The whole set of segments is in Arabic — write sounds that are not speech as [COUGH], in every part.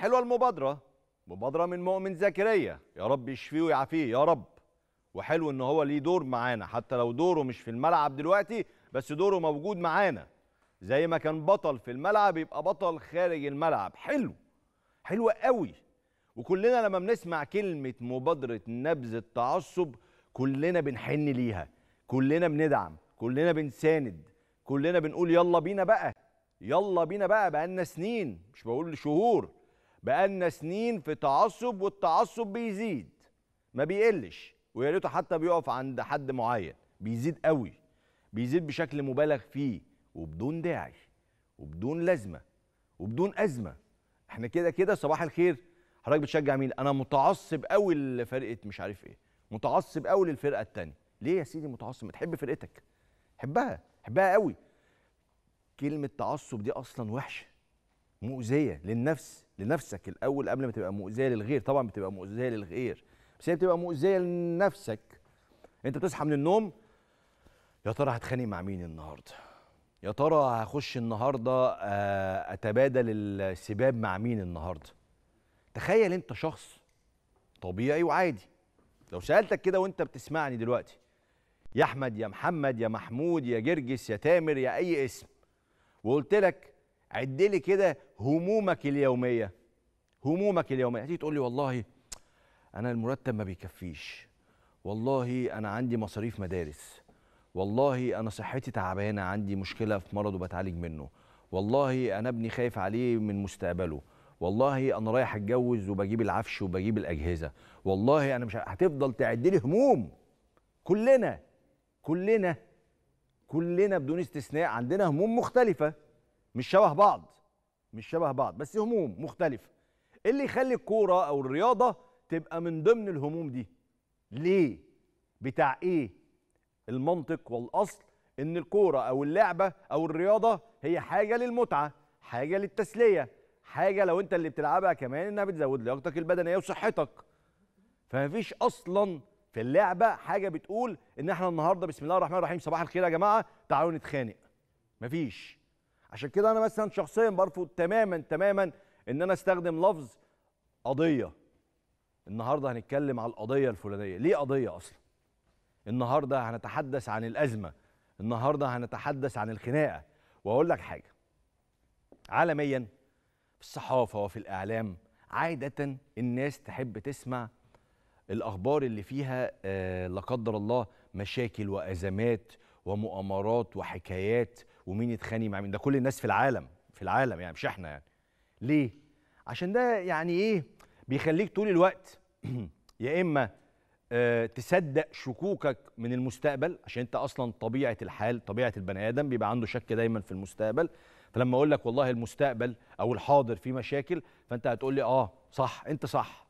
حلوة المبادرة. مبادرة من مؤمن زكريا. يا رب يشفيه ويعافيه يا رب. وحلو إن هو ليه دور معانا حتى لو دوره مش في الملعب دلوقتي بس دوره موجود معانا. زي ما كان بطل في الملعب يبقى بطل خارج الملعب. حلو. حلو قوي. وكلنا لما بنسمع كلمة مبادرة نبذ التعصب كلنا بنحن ليها. كلنا بندعم كلنا بنساند كلنا بنقول يلا بينا بقى. يلا بينا بقى بقالنا سنين. مش بقول شهور. بقالنا سنين في تعصب والتعصب بيزيد. ما بيقلش ويا ريته حتى بيقف عند حد معين. بيزيد قوي. بيزيد بشكل مبالغ فيه وبدون داعي وبدون لازمة وبدون أزمة. إحنا كده كده صباح الخير. حضرتك بتشجع مين؟ أنا متعصب قوي لفرقة مش عارف إيه. متعصب قوي للفرقة التانية. ليه يا سيدي متعصب؟ ما تحب فرقتك. حبها حبها قوي. كلمة تعصب دي أصلا وحشة مؤذية للنفس. لنفسك الأول قبل ما تبقى مؤذية للغير. طبعا بتبقى مؤذية للغير بس هي بتبقى مؤذية لنفسك. أنت بتصحى من النوم يا ترى هتخانق مع مين النهارده؟ يا ترى هخش النهارده آه، أتبادل السباب مع مين النهارده؟ تخيل أنت شخص طبيعي وعادي. لو سألتك كده وأنت بتسمعني دلوقتي يا أحمد يا محمد يا محمود يا جرجس يا تامر يا أي اسم وقلت لك عد لي كده همومك اليومية. همومك اليومية. هتيجي تقول لي والله أنا المرتب ما بيكفيش. والله أنا عندي مصاريف مدارس. والله أنا صحتي تعبانة عندي مشكلة في مرض وبتعالج منه. والله أنا ابني خايف عليه من مستقبله. والله أنا رايح أتجوز وبجيب العفش وبجيب الأجهزة. والله أنا مش هتفضل تعد لي هموم. كلنا كلنا كلنا بدون استثناء عندنا هموم مختلفة. مش شبه بعض مش شبه بعض بس هموم مختلفة. إيه اللي يخلي الكورة أو الرياضة تبقى من ضمن الهموم دي. ليه؟ بتاع إيه؟ المنطق والأصل إن الكورة أو اللعبة أو الرياضة هي حاجة للمتعة حاجة للتسلية حاجة لو أنت اللي بتلعبها كمان إنها بتزود لياقتك البدنية وصحتك. فمفيش أصلا في اللعبة حاجة بتقول إن إحنا النهارده بسم الله الرحمن الرحيم صباح الخير يا جماعة تعالوا نتخانق. مفيش. عشان كده أنا مثلا شخصيا برفض تماما تماما إن أنا أستخدم لفظ قضية. النهارده هنتكلم على القضية الفلانية. ليه قضية أصلا؟ النهارده هنتحدث عن الأزمة. النهارده هنتحدث عن الخناقة. وأقول لك حاجة. عالميا في الصحافة وفي الإعلام عادة الناس تحب تسمع الأخبار اللي فيها آه لا قدر الله مشاكل وأزمات ومؤامرات وحكايات. ومين يتخانق مع مين؟ ده كل الناس في العالم في العالم يعني مش إحنا يعني. ليه؟ عشان ده يعني إيه؟ بيخليك طول الوقت [CLEARS THROAT] يا إما آه، تصدق شكوكك من المستقبل عشان أنت أصلا طبيعة الحال طبيعة البني آدم بيبقى عنده شك دايما في المستقبل. فلما أقول لك والله المستقبل أو الحاضر فيه مشاكل فأنت هتقول لي آه صح أنت صح.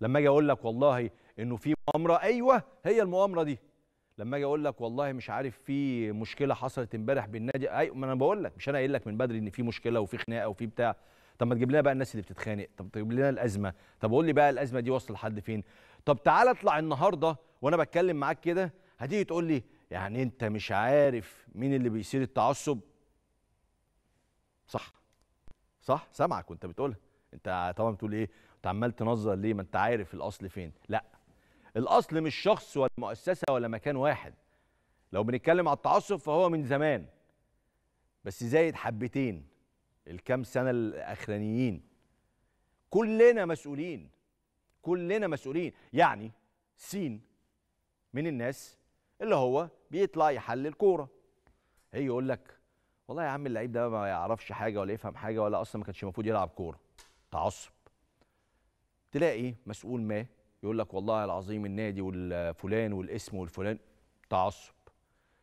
لما أجي أقول لك والله إنه في مؤامرة أيوه هي المؤامرة دي. لما أجي أقول لك والله مش عارف في مشكلة حصلت امبارح بالنادي أيوه ما أنا بقول لك مش أنا قايل لك من بدري إن في مشكلة وفي خناقة وفي بتاع. طب ما تجيب لنا بقى الناس اللي بتتخانق طب تجيب لنا الأزمة. طب قول لي بقى الأزمة دي واصله لحد فين؟ طب تعالى اطلع النهارده وأنا بتكلم معاك كده هتيجي تقول لي يعني أنت مش عارف مين اللي بيثير التعصب؟ صح. صح؟ سامعك وأنت بتقولها. أنت طبعا بتقول إيه؟ أنت عمال تنظر ليه؟ ما أنت عارف الأصل فين. لأ. الأصل مش شخص ولا مؤسسة ولا مكان واحد. لو بنتكلم على التعصب فهو من زمان. بس زايد حبتين الكام سنة الأخرانيين. كلنا مسؤولين كلنا مسؤولين. يعني سين من الناس اللي هو بيطلع يحلل كورة. هي يقول لك والله يا عم اللعيب ده ما يعرفش حاجة ولا يفهم حاجة ولا أصلا ما كانش المفروض يلعب كورة. تعصب. تلاقي مسؤول ما يقول لك والله العظيم النادي والفلان والاسم والفلان تعصب.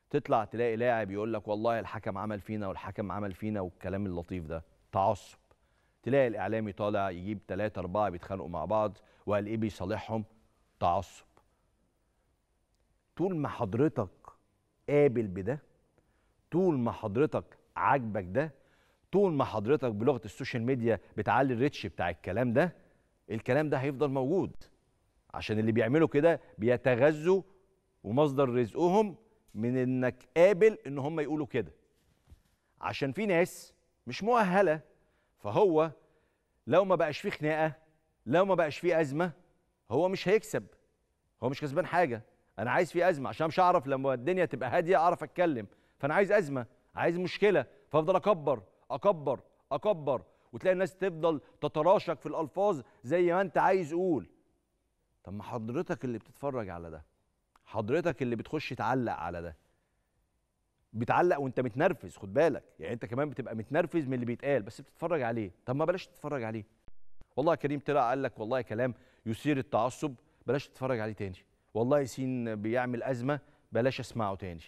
تطلع تلاقي لاعب يقول لك والله الحكم عمل فينا والحكم عمل فينا والكلام اللطيف ده تعصب. تلاقي الإعلامي طالع يجيب ثلاثة أربعة بيتخانقوا مع بعض وقال إيه بيصالحهم؟ تعصب. طول ما حضرتك قابل بده طول ما حضرتك عاجبك ده طول ما حضرتك بلغة ال social media بتعلي ال reach بتاع الكلام ده الكلام ده هيفضل موجود. عشان اللي بيعملوا كده بيتغذوا ومصدر رزقهم من إنك قابل إن هم يقولوا كده. عشان في ناس مش مؤهلة فهو لو ما بقاش فيه خناقة لو ما بقاش فيه أزمة هو مش هيكسب. هو مش كسبان حاجة. أنا عايز فيه أزمة عشان مش هعرف لما الدنيا تبقى هادية أعرف أتكلم. فأنا عايز أزمة عايز مشكلة فأفضل أكبر أكبر أكبر. وتلاقي الناس تفضل تتراشق في الألفاظ زي ما أنت عايز قول طب ما حضرتك اللي بتتفرج على ده حضرتك اللي بتخش تعلق على ده بتعلق وانت متنرفز خد بالك. يعني انت كمان بتبقى متنرفز من اللي بيتقال بس بتتفرج عليه. طب ما بلاش تتفرج عليه. والله كريم طلع قال لك والله كلام يثير التعصب بلاش تتفرج عليه تاني. والله ياسين بيعمل أزمة بلاش أسمعه تاني.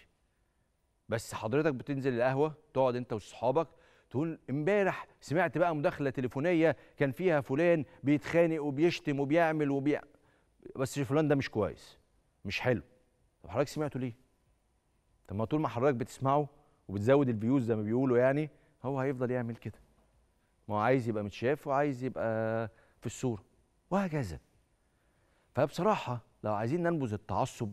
بس حضرتك بتنزل القهوة تقعد انت واصحابك تقول امبارح سمعت بقى مداخلة تليفونية كان فيها فلان بيتخانق وبيشتم وبيعمل وبيع بس فلان ده مش كويس مش حلو. طب حضرتك سمعته ليه؟ طب ما طول ما حضرتك بتسمعه وبتزود الفيوز زي ما بيقولوا يعني هو هيفضل يعمل كده. ما هو عايز يبقى متشاف وعايز يبقى في الصورة وهكذا. فبصراحة لو عايزين ننبذ التعصب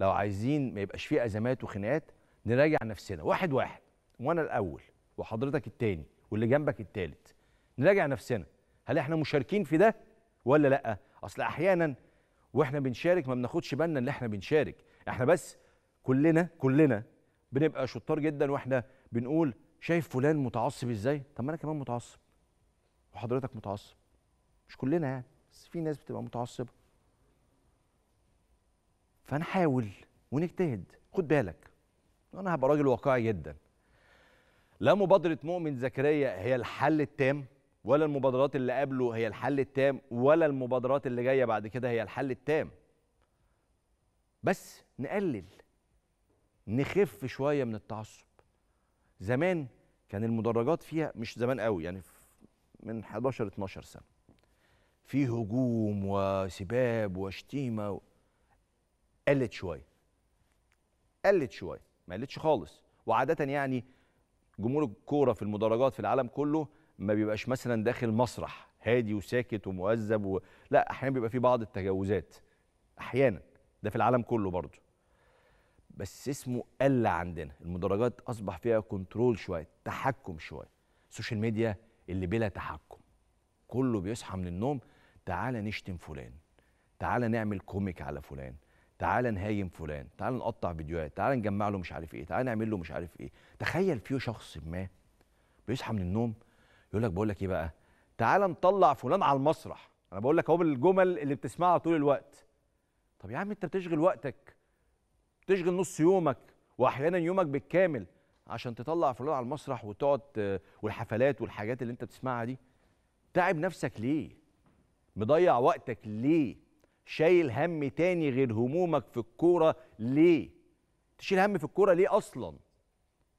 لو عايزين ما يبقاش فيه أزمات وخناقات نراجع نفسنا. واحد واحد وأنا الأول وحضرتك التاني واللي جنبك التالت. نراجع نفسنا. هل إحنا مشاركين في ده ولا لأ؟ أصل أحيانا وإحنا بنشارك ما بناخدش بالنا ان إحنا بنشارك. إحنا بس كلنا كلنا بنبقى شطار جدا وإحنا بنقول شايف فلان متعصب إزاي؟ طب ما أنا كمان متعصب. وحضرتك متعصب. مش كلنا يعني بس في ناس بتبقى متعصبة. فنحاول ونجتهد. خد بالك أنا هبقى راجل واقعي جدا. لا مبادرة مؤمن زكريا هي الحل التام. ولا المبادرات اللي قبله هي الحل التام ولا المبادرات اللي جاية بعد كده هي الحل التام. بس نقلل نخف شوية من التعصب. زمان كان المدرجات فيها مش زمان قوي يعني من 11 12 سنة. في هجوم وسباب وشتيمة و... قلت شوية. قلت شوية ما قلتش خالص. وعادة يعني جمهور الكورة في المدرجات في العالم كله ما بيبقاش مثلا داخل مسرح هادي وساكت ومؤذب و... لا أحيانا بيبقى في بعض التجاوزات أحيانا. ده في العالم كله برضه. بس اسمه قل عندنا. المدرجات أصبح فيها كنترول شوية تحكم شوية. ال social media اللي بلا تحكم. كله بيصحى من النوم تعالى نشتم فلان تعالى نعمل comic على فلان تعالى نهايم فلان تعالى نقطع فيديوهات تعالى نجمع له مش عارف إيه تعالى نعمل له مش عارف إيه. تخيل فيه شخص ما بيصحى من النوم يقول لك بقول لك إيه بقى؟ تعالى نطلع فلان على المسرح. أنا بقول لك أهو بالجمل اللي بتسمعها طول الوقت. طب يا عم أنت بتشغل وقتك. بتشغل نص يومك وأحيانا يومك بالكامل عشان تطلع فلان على المسرح وتقعد والحفلات والحاجات اللي أنت بتسمعها دي. تعب نفسك ليه؟ مضيع وقتك ليه؟ شايل هم تاني غير همومك في الكورة ليه؟ تشيل هم في الكورة ليه أصلا؟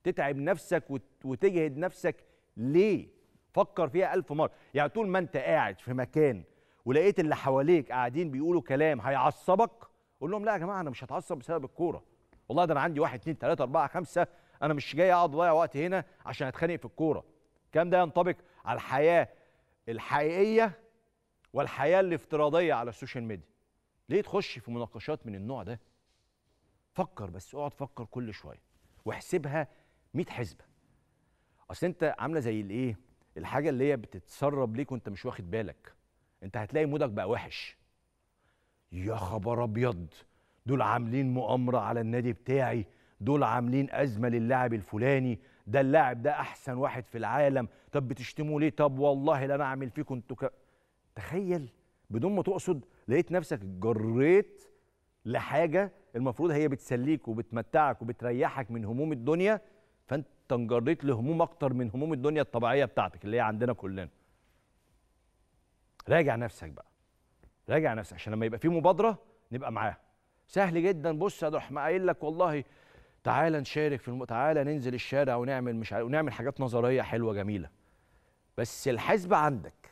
تتعب نفسك وتجهد نفسك ليه؟ فكر فيها ألف مرة. يعني طول ما أنت قاعد في مكان ولقيت اللي حواليك قاعدين بيقولوا كلام هيعصبك قول لهم لا يا جماعة أنا مش هتعصب بسبب الكورة. والله ده أنا عندي واحد اتنين تلاتة أربعة خمسة أنا مش جاي أقعد أضيع وقت هنا عشان أتخانق في الكورة. الكلام ده ينطبق على الحياة الحقيقية والحياة الافتراضية على السوشيال ميديا. ليه تخش في مناقشات من النوع ده؟ فكر بس اقعد فكر كل شوية واحسبها 100 حسبة. أصل أنت عاملة زي الإيه؟ الحاجة اللي هي بتتسرب ليك وانت مش واخد بالك انت هتلاقي مودك بقى وحش. يا خبر أبيض! دول عاملين مؤامرة على النادي بتاعي دول عاملين أزمة للاعب الفلاني ده اللاعب ده أحسن واحد في العالم. طب بتشتموا ليه؟ طب والله لا أنا أعمل فيكم أنتوا ك... تخيل! بدون ما تقصد لقيت نفسك جريت لحاجة المفروض هي بتسليك وبتمتعك وبتريحك من هموم الدنيا فانت انجريت لهموم أكتر من هموم الدنيا الطبيعية بتاعتك اللي هي عندنا كلنا. راجع نفسك بقى. راجع نفسك. عشان لما يبقى في مبادرة نبقى معاها. سهل جدا. بص أروح قايل لك والله تعالى نشارك في الم... تعالى ننزل الشارع ونعمل مش عارف ونعمل حاجات نظرية حلوة جميلة. بس الحسبه عندك.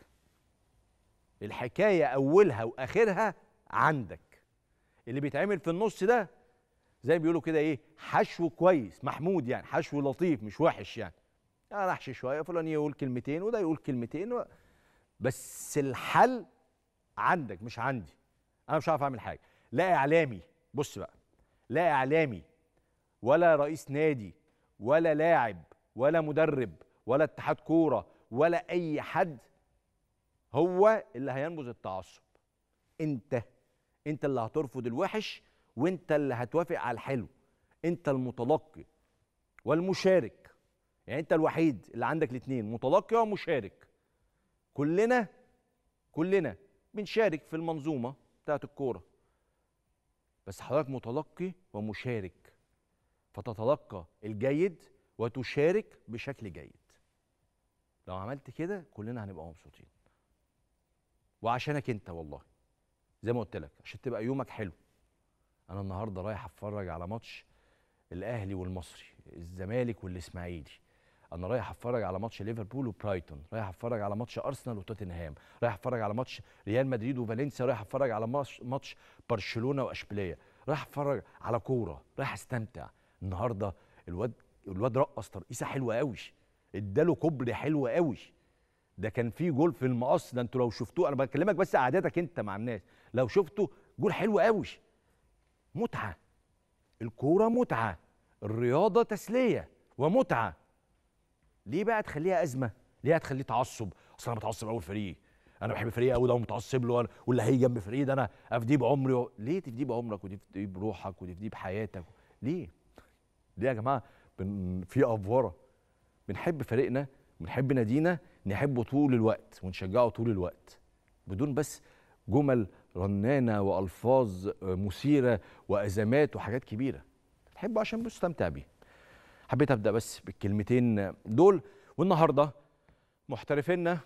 الحكاية أولها وآخرها عندك. اللي بيتعمل في النص ده زي ما بيقولوا كده إيه حشو كويس محمود يعني حشو لطيف مش وحش يعني. أنا احشي شوية فلان يقول كلمتين وده يقول كلمتين و... بس الحل عندك مش عندي. أنا مش عارف أعمل حاجة. لا إعلامي بص بقى لا إعلامي ولا رئيس نادي ولا لاعب ولا مدرب ولا اتحاد كورة ولا أي حد هو اللي هينبذ التعصب. أنت أنت اللي هترفض الوحش وانت اللي هتوافق على الحلو انت المتلقي والمشارك. يعني انت الوحيد اللي عندك الاثنين متلقي ومشارك. كلنا كلنا بنشارك في المنظومة بتاعت الكورة. بس حضرتك متلقي ومشارك. فتتلقى الجيد وتشارك بشكل جيد. لو عملت كده كلنا هنبقى مبسوطين. وعشانك انت والله زي ما قلت لك عشان تبقى يومك حلو. أنا النهارده رايح أتفرج على ماتش الأهلي والمصري الزمالك والإسماعيلي. أنا رايح أتفرج على ماتش ليفربول وبرايتون رايح أتفرج على ماتش أرسنال وتوتنهام رايح أتفرج على ماتش ريال مدريد وفالنسيا رايح أتفرج على ماتش ماتش برشلونة وأشبيلية. رايح أتفرج على كورة رايح أستمتع. النهارده الواد الواد رقص ترقيصة حلوة قوي اداله كوبري حلو قوي ده كان في جول في المقص ده أنتوا لو شفتوه أنا بكلمك بس قعدتك أنت مع الناس. لو شفته جول حلو قوي متعة. الكورة متعة. الرياضة تسلية ومتعة. ليه بقى تخليها أزمة؟ ليه هتخليه تعصب؟ أصل أنا متعصب قوي فريق أنا بحب فريقي قوي ده ومتعصب له واللي هيجي جنب فريقي ده أنا أفديه بعمري. ليه تفديه بعمرك وتفديه بروحك وتفديه بحياتك؟ ليه؟ ليه يا جماعة؟ بن... في أفورة. بنحب فريقنا بنحب نادينا نحبه طول الوقت ونشجعه طول الوقت. بدون بس جمل رنانة وألفاظ مثيرة وأزمات وحاجات كبيرة. تحبه عشان بتستمتع بيه. حبيت أبدأ بس بالكلمتين دول. والنهاردة محترفينا